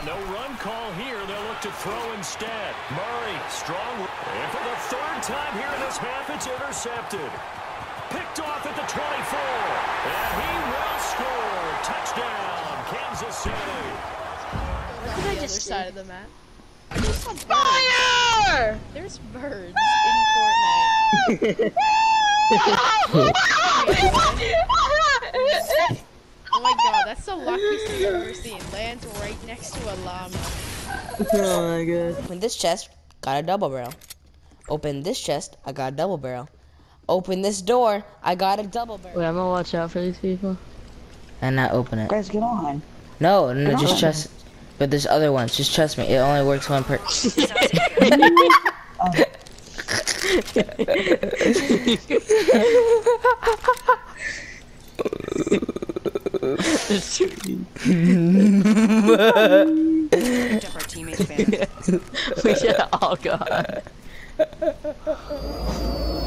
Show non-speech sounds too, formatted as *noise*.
Uh, no run call here. They'll look to throw instead. Murray, strong. And for the third time here in this half, it's intercepted. Picked off at the 24. And he will score. Touchdown, Kansas City. Look did I just other see? side of the map. Fire! There's birds in Fortnite. *laughs* Oh my god, that's the luckiest thing I've ever seen. Lands right next to a llama. *laughs* Oh my god. Open this chest, got a double barrel. Open this chest, I got a double barrel. Open this door, I got a double barrel. Wait, I'm gonna watch out for these people. And not open it. Guys, get on. No, no, Get just on. trust. But there's other ones. Just trust me. It only works one per. It's *laughs* oh. *laughs* We should all go. *laughs*